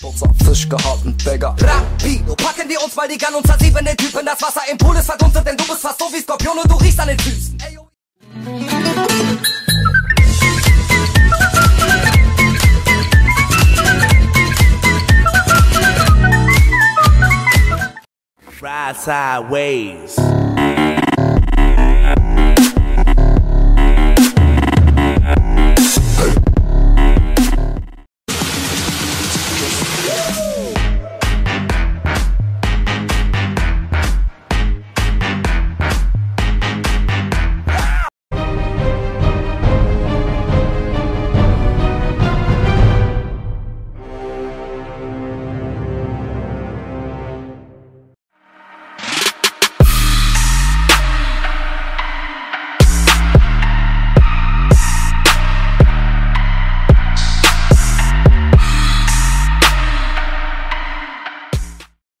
Fisch frisch gehalten, Digga. Rapido, packen wir uns mal die Gun und zersieben den Typen. Das Wasser im Pool ist verdunstet, denn du bist fast so wie Skorpion und du riechst an den Füßen. Ey, yo. Ride sideways.